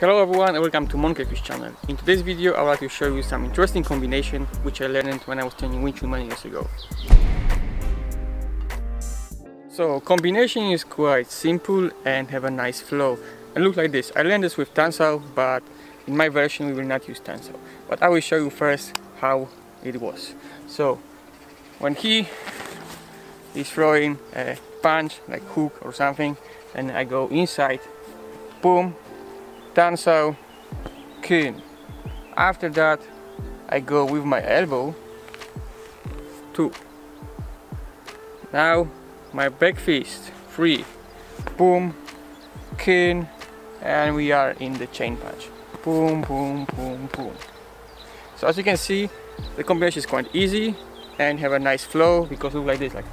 Hello everyone and welcome to Monkey Fist channel. In today's video I would like to show you some interesting combination which I learned when I was training Wing Chun many years ago. So combination is quite simple and have a nice flow. And look like this. I learned this with Tan Sao but in my version we will not use Tan Sao. But I will show you first how it was. So when he is throwing a punch like hook or something and I go inside boom Tan Sao, Kin. After that, I go with my elbow, two. Now, my back fist, three. Boom, Kin, and we are in the chain punch. Boom, boom, boom, boom. So as you can see, the combination is quite easy and have a nice flow because look like this, like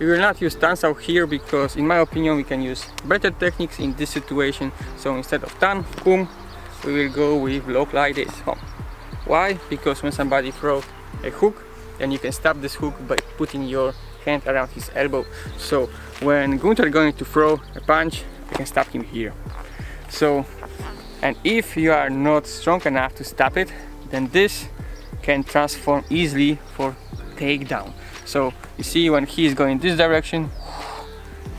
We will not use Tan Sao here because in my opinion we can use better techniques in this situation. So instead of tan, kum, we will go with lock like this. Why? Because when somebody throw a hook, then you can stop this hook by putting your hand around his elbow. So when Gunther going to throw a punch, you can stop him here. So, and if you are not strong enough to stop it, then this can transform easily for takedown. So you see when he is going this direction,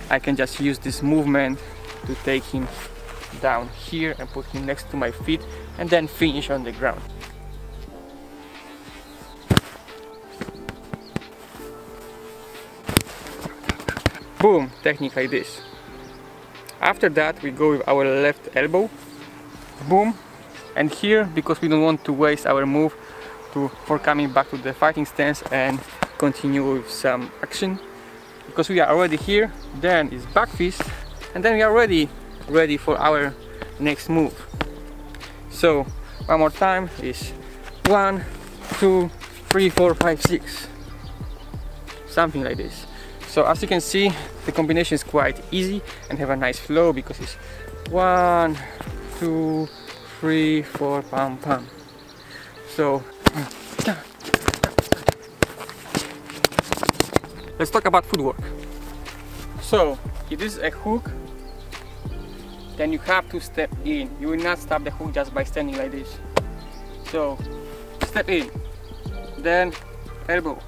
I can just use this movement to take him down here and put him next to my feet and then finish on the ground. Boom, technique like this. After that we go with our left elbow, boom, and here because we don't want to waste our move to, for coming back to the fighting stance and continue with some action. Because we are already here then it's back fist and then we are ready ready for our next move. So one more time is one two three four five six. Something like this. So as you can see the combination is quite easy and have a nice flow because it's one two three four pam pam. So let's talk about footwork. So if this is a hook then you have to step in. You will not stop the hook just by standing like this. So step in then elbow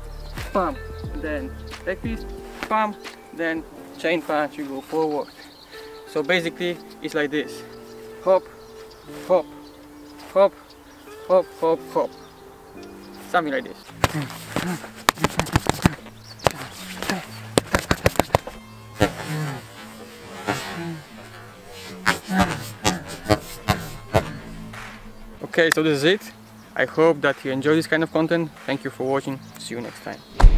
pump then leg fist pump then chain punch you go forward. So basically it's like this. Hop hop hop hop hop hop. Something like this Okay, so this is it. I hope that you enjoy this kind of content. Thank you for watching. See you next time.